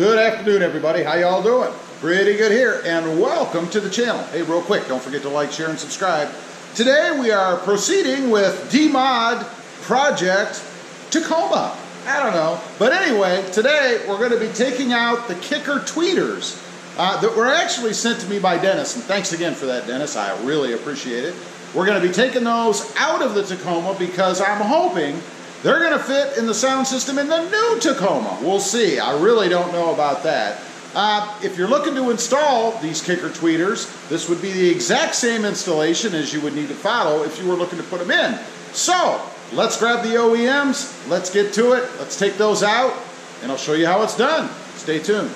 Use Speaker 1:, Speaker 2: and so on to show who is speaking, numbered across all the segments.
Speaker 1: Good afternoon, everybody. How y'all doing? Pretty good here, and welcome to the channel. Hey, real quick, don't forget to like, share, and subscribe. Today we are proceeding with De-mod Project Tacoma. I don't know. But anyway, today we're going to be taking out the kicker tweeters uh, that were actually sent to me by Dennis. And thanks again for that, Dennis. I really appreciate it. We're going to be taking those out of the Tacoma because I'm hoping they're going to fit in the sound system in the new Tacoma. We'll see. I really don't know about that. Uh, if you're looking to install these kicker tweeters, this would be the exact same installation as you would need to follow if you were looking to put them in. So, let's grab the OEMs, let's get to it, let's take those out, and I'll show you how it's done. Stay tuned.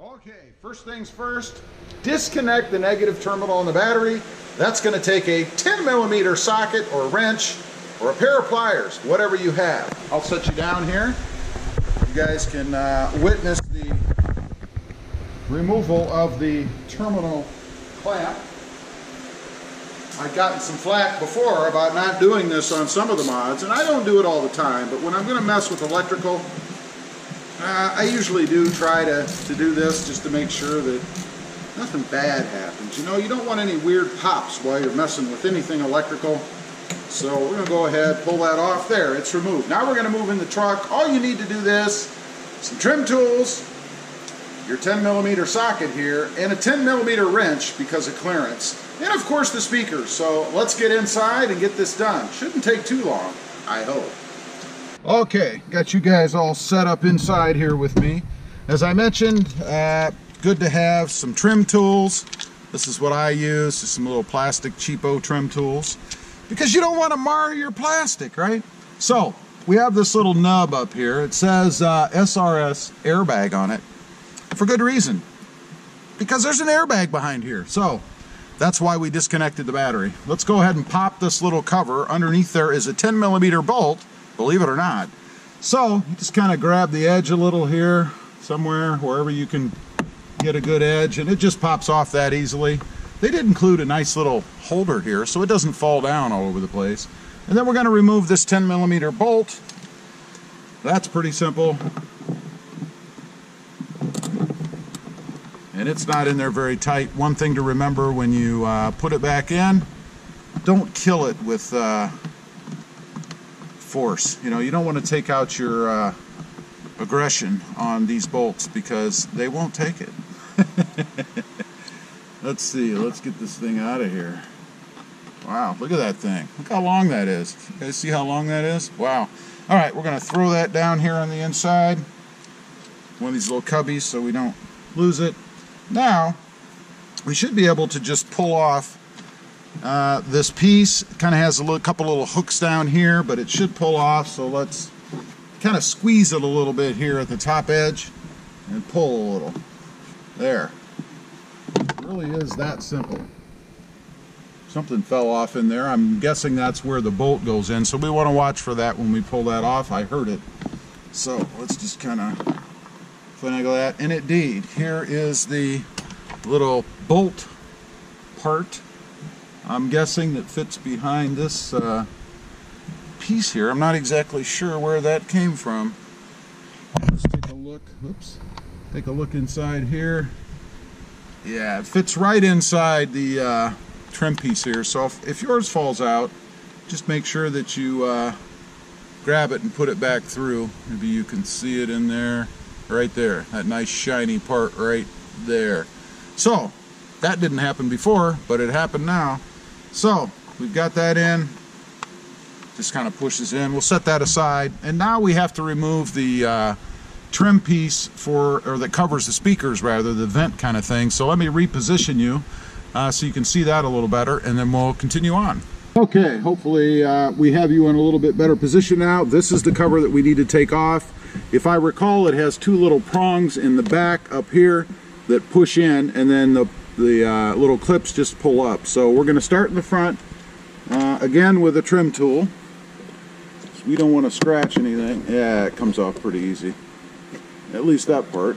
Speaker 1: Okay, first things first, disconnect the negative terminal on the battery. That's to take a 10 millimeter socket or wrench or a pair of pliers, whatever you have. I'll set you down here. You guys can uh, witness the removal of the terminal clamp. I've gotten some flack before about not doing this on some of the mods, and I don't do it all the time, but when I'm going to mess with electrical, uh, I usually do try to, to do this just to make sure that nothing bad happens. You know, you don't want any weird pops while you're messing with anything electrical. So we're going to go ahead, pull that off there. It's removed. Now we're going to move in the truck. All you need to do this, some trim tools, your 10 millimeter socket here, and a 10 millimeter wrench because of clearance. And of course the speakers. So let's get inside and get this done. Shouldn't take too long, I hope. Okay, got you guys all set up inside here with me. As I mentioned, uh, good to have some trim tools. This is what I use, just some little plastic cheapo trim tools because you don't want to mar your plastic, right? So we have this little nub up here. It says uh, SRS airbag on it for good reason because there's an airbag behind here. So that's why we disconnected the battery. Let's go ahead and pop this little cover. Underneath there is a 10 millimeter bolt, believe it or not. So you just kind of grab the edge a little here, somewhere, wherever you can get a good edge, and it just pops off that easily. They did include a nice little holder here so it doesn't fall down all over the place. And then we're going to remove this 10 millimeter bolt. That's pretty simple. And it's not in there very tight. One thing to remember when you uh, put it back in, don't kill it with uh, force. You know, you don't want to take out your uh, aggression on these bolts because they won't take it. Let's see, let's get this thing out of here. Wow, look at that thing. Look how long that is. You guys see how long that is? Wow. All right, we're going to throw that down here on the inside. One of these little cubbies so we don't lose it. Now, we should be able to just pull off uh, this piece. Kind of has a little, couple little hooks down here, but it should pull off. So let's kind of squeeze it a little bit here at the top edge and pull a little. There really is that simple. Something fell off in there. I'm guessing that's where the bolt goes in. So we want to watch for that when we pull that off. I heard it. So let's just kind of finagle that. And indeed, here is the little bolt part. I'm guessing that fits behind this uh, piece here. I'm not exactly sure where that came from. Let's take a look. Oops. Take a look inside here. Yeah, it fits right inside the uh, trim piece here. So if, if, yours falls out, just make sure that you uh, grab it and put it back through. Maybe you can see it in there, right there. That nice shiny part right there. So, that didn't happen before, but it happened now. So, we've got that in. Just kind of pushes in. We'll set that aside. And now we have to remove the uh, trim piece for, or that covers the speakers rather, the vent kind of thing. So let me reposition you uh, so you can see that a little better and then we'll continue on. Okay, hopefully uh, we have you in a little bit better position now. This is the cover that we need to take off. If I recall, it has two little prongs in the back up here that push in and then the, the uh, little clips just pull up. So we're going to start in the front, uh, again with a trim tool. We don't want to scratch anything. Yeah, it comes off pretty easy. At least that part.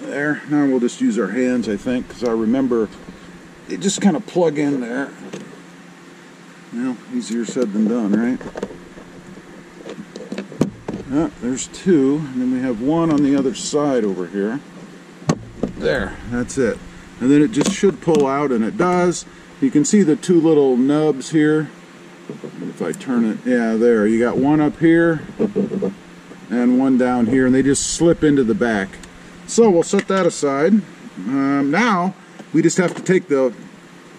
Speaker 1: There. Now we'll just use our hands, I think, because I remember it just kind of plug in there. Well, easier said than done, right? Oh, there's two, and then we have one on the other side over here. There, that's it. And then it just should pull out, and it does. You can see the two little nubs here. If I turn it, yeah, there. You got one up here and one down here, and they just slip into the back. So we'll set that aside. Um, now, we just have to take the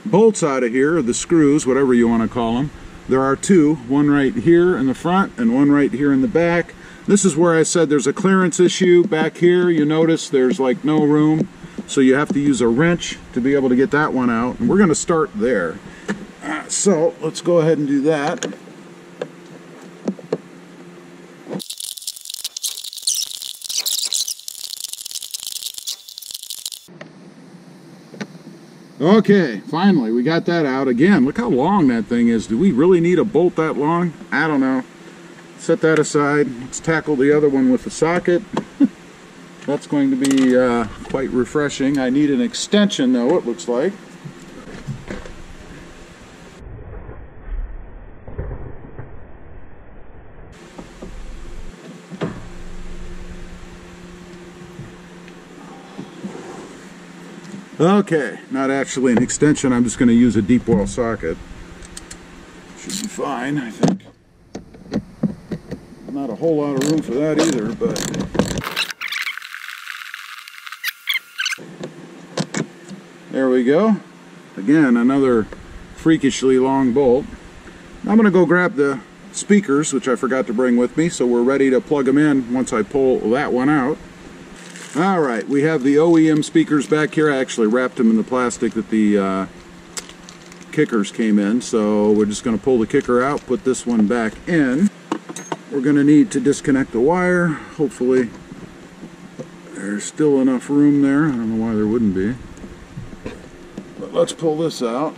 Speaker 1: bolts out of here, or the screws, whatever you want to call them. There are two, one right here in the front and one right here in the back. This is where I said there's a clearance issue back here. You notice there's like no room, so you have to use a wrench to be able to get that one out. And we're going to start there. Uh, so let's go ahead and do that. Okay, finally, we got that out. Again, look how long that thing is. Do we really need a bolt that long? I don't know. Set that aside. Let's tackle the other one with the socket. That's going to be uh, quite refreshing. I need an extension, though, it looks like. Okay, not actually an extension, I'm just going to use a deep well socket. Should be fine, I think. Not a whole lot of room for that either, but... There we go. Again, another freakishly long bolt. I'm going to go grab the speakers, which I forgot to bring with me, so we're ready to plug them in once I pull that one out. All right, we have the OEM speakers back here. I actually wrapped them in the plastic that the uh, kickers came in. So we're just going to pull the kicker out, put this one back in. We're going to need to disconnect the wire. Hopefully there's still enough room there. I don't know why there wouldn't be. But let's pull this out.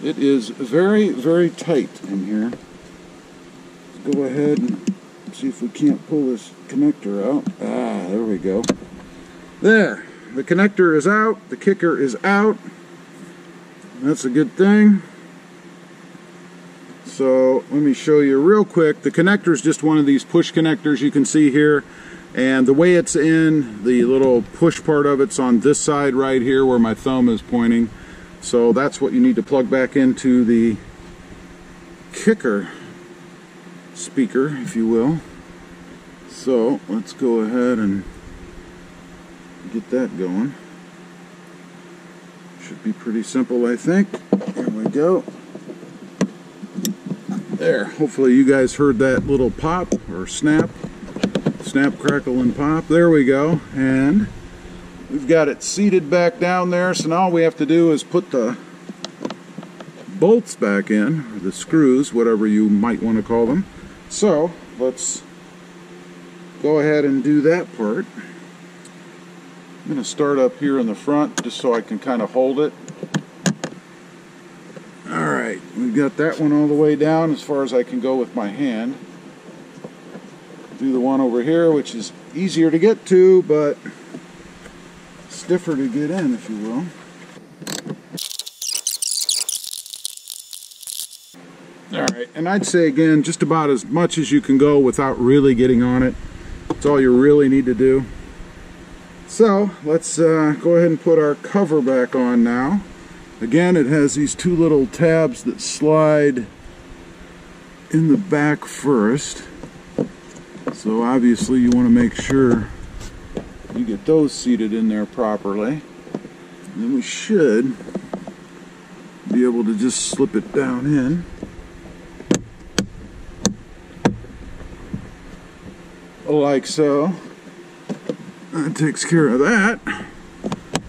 Speaker 1: It is very, very tight in here go ahead and see if we can't pull this connector out. Ah, there we go. There, the connector is out, the kicker is out. That's a good thing. So let me show you real quick. The connector is just one of these push connectors you can see here. And the way it's in, the little push part of it's on this side right here where my thumb is pointing. So that's what you need to plug back into the kicker speaker, if you will. So let's go ahead and get that going. Should be pretty simple, I think. Here we go. There. Hopefully you guys heard that little pop or snap. Snap, crackle, and pop. There we go. And we've got it seated back down there. So now all we have to do is put the bolts back in, or the screws, whatever you might want to call them. So let's go ahead and do that part. I'm going to start up here in the front just so I can kind of hold it. Alright, we've got that one all the way down as far as I can go with my hand. Do the one over here which is easier to get to but stiffer to get in if you will. I'd say again, just about as much as you can go without really getting on it. That's all you really need to do. So let's uh, go ahead and put our cover back on now. Again, it has these two little tabs that slide in the back first. So obviously you want to make sure you get those seated in there properly. And then we should be able to just slip it down in. Like so. That takes care of that.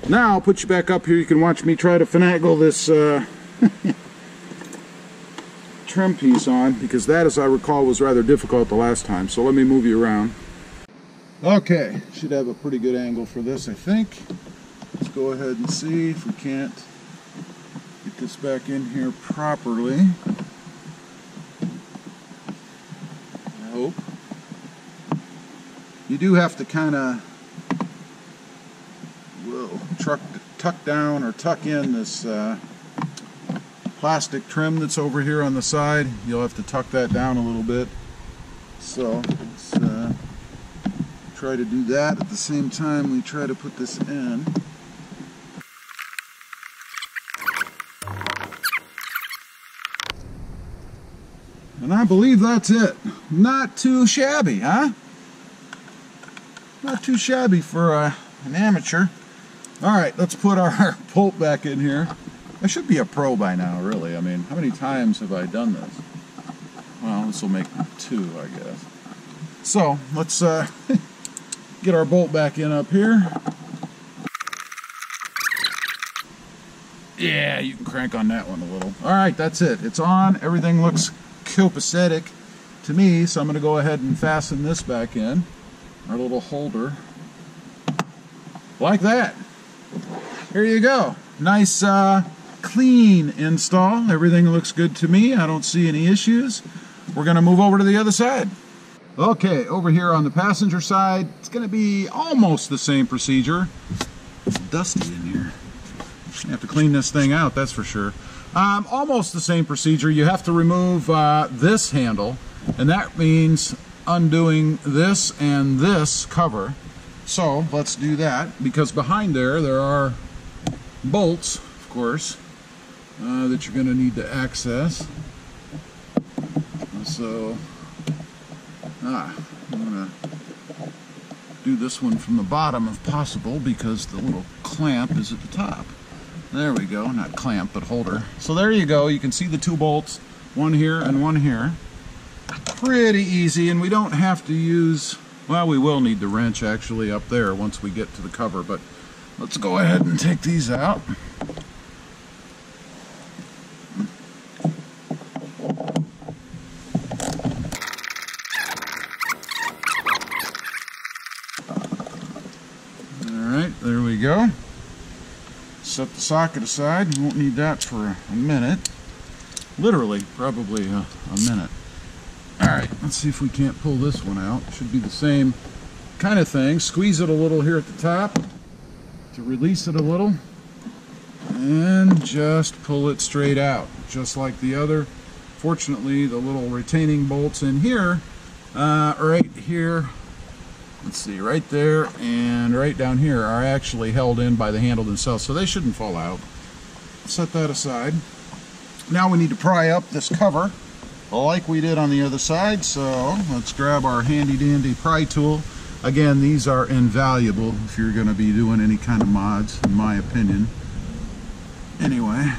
Speaker 1: Now I'll put you back up here. You can watch me try to finagle this uh, trim piece on because that, as I recall, was rather difficult the last time. So let me move you around. Okay, should have a pretty good angle for this, I think. Let's go ahead and see if we can't get this back in here properly. I hope you do have to kind of tuck, tuck down or tuck in this uh, plastic trim that's over here on the side. You'll have to tuck that down a little bit. So let's uh, try to do that at the same time we try to put this in. And I believe that's it. Not too shabby, huh? Not too shabby for uh, an amateur. All right, let's put our bolt back in here. I should be a pro by now, really. I mean, how many times have I done this? Well, this will make two, I guess. So, let's uh, get our bolt back in up here. Yeah, you can crank on that one a little. All right, that's it. It's on. Everything looks copacetic to me, so I'm going to go ahead and fasten this back in. Our little holder. Like that. Here you go. Nice, uh, clean install. Everything looks good to me. I don't see any issues. We're going to move over to the other side. Okay, over here on the passenger side, it's going to be almost the same procedure. Dusty in here. You have to clean this thing out, that's for sure. Um, almost the same procedure. You have to remove uh, this handle, and that means undoing this and this cover. So let's do that, because behind there, there are bolts, of course, uh, that you're going to need to access. So, ah, I'm going to do this one from the bottom if possible, because the little clamp is at the top. There we go, not clamp, but holder. So there you go, you can see the two bolts, one here and one here. Pretty easy, and we don't have to use, well, we will need the wrench actually up there once we get to the cover, but let's go ahead and take these out. Alright, there we go set the socket aside. You won't need that for a minute. Literally, probably a, a minute. Alright, let's see if we can't pull this one out. Should be the same kind of thing. Squeeze it a little here at the top to release it a little. And just pull it straight out, just like the other. Fortunately, the little retaining bolts in here, uh, right here, let's see, right there and right down here are actually held in by the handle themselves, so they shouldn't fall out. Set that aside. Now we need to pry up this cover like we did on the other side, so let's grab our handy dandy pry tool. Again, these are invaluable if you're going to be doing any kind of mods, in my opinion. Anyway,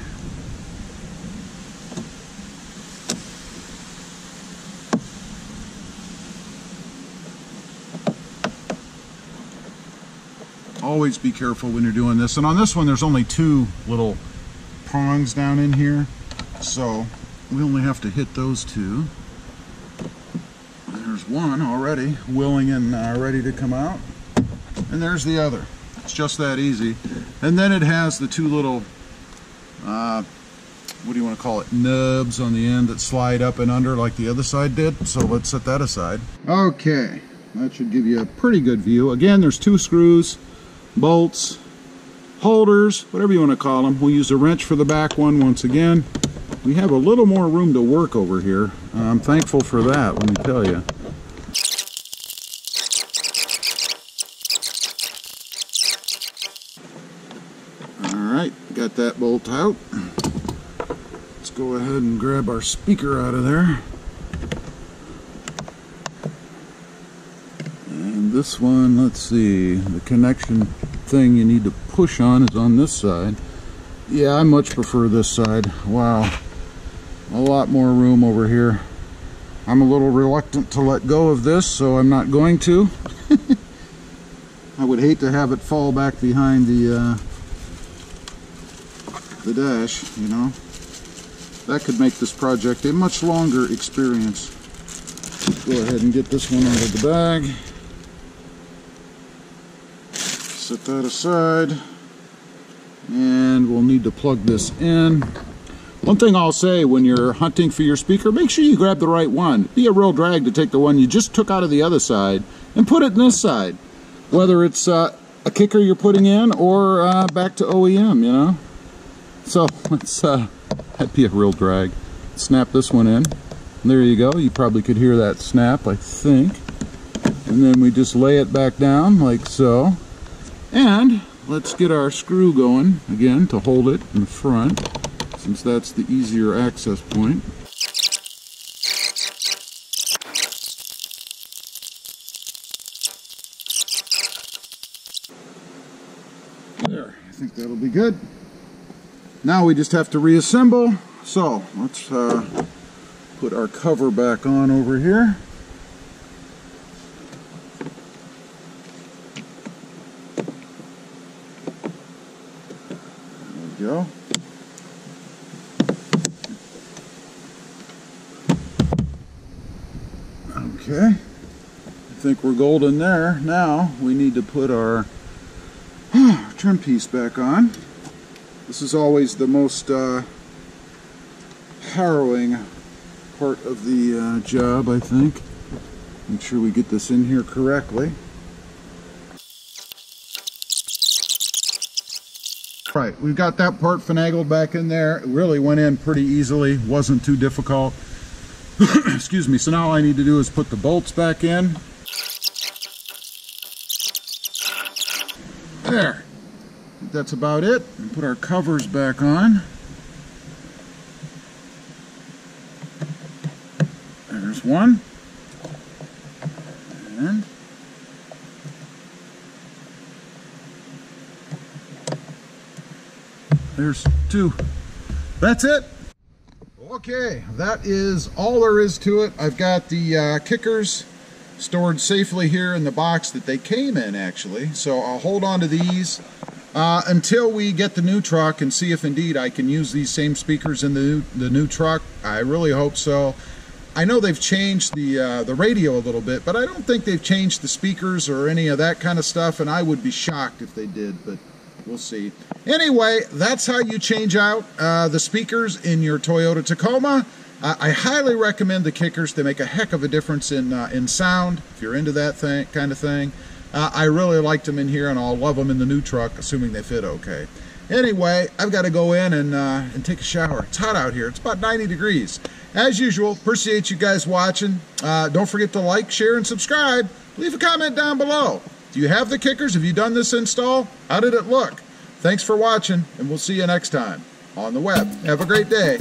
Speaker 1: always be careful when you're doing this. And on this one, there's only two little prongs down in here. So we only have to hit those two. There's one already willing and uh, ready to come out. And there's the other. It's just that easy. And then it has the two little, uh, what do you want to call it, nubs on the end that slide up and under like the other side did. So let's set that aside. Okay, that should give you a pretty good view. Again, there's two screws bolts, holders, whatever you want to call them. We'll use a wrench for the back one once again. We have a little more room to work over here. I'm thankful for that, let me tell you. Alright, got that bolt out. Let's go ahead and grab our speaker out of there. And this one, let's see, the connection thing you need to push on is on this side. Yeah, I much prefer this side. Wow, a lot more room over here. I'm a little reluctant to let go of this, so I'm not going to. I would hate to have it fall back behind the uh, the dash, you know. That could make this project a much longer experience. Go ahead and get this one out of the bag set that aside and we'll need to plug this in one thing I'll say when you're hunting for your speaker make sure you grab the right one be a real drag to take the one you just took out of the other side and put it in this side whether it's uh, a kicker you're putting in or uh, back to OEM you know so let's uh, That'd be a real drag. Snap this one in. There you go. You probably could hear that snap, I think. And then we just lay it back down like so. And let's get our screw going again to hold it in the front since that's the easier access point. There, I think that'll be good. Now we just have to reassemble. So let's uh, put our cover back on over here. There we go. Okay, I think we're golden there. Now we need to put our trim piece back on. This is always the most uh, harrowing part of the uh, job, I think. Make sure we get this in here correctly. Right, we've got that part finagled back in there. It really went in pretty easily, wasn't too difficult. Excuse me, so now all I need to do is put the bolts back in. There. That's about it. Put our covers back on. There's one. And there's two. That's it. Okay, that is all there is to it. I've got the uh, kickers stored safely here in the box that they came in actually. So I'll hold on to these uh, until we get the new truck and see if indeed I can use these same speakers in the new, the new truck. I really hope so. I know they've changed the uh, the radio a little bit, but I don't think they've changed the speakers or any of that kind of stuff, and I would be shocked if they did, but we'll see. Anyway, that's how you change out uh, the speakers in your Toyota Tacoma. I highly recommend the kickers. They make a heck of a difference in uh, in sound, if you're into that thing, kind of thing. Uh, I really liked them in here, and I'll love them in the new truck, assuming they fit okay. Anyway, I've got to go in and, uh, and take a shower. It's hot out here. It's about 90 degrees. As usual, appreciate you guys watching. Uh, don't forget to like, share, and subscribe. Leave a comment down below. Do you have the kickers? Have you done this install? How did it look? Thanks for watching, and we'll see you next time on the web. Have a great day.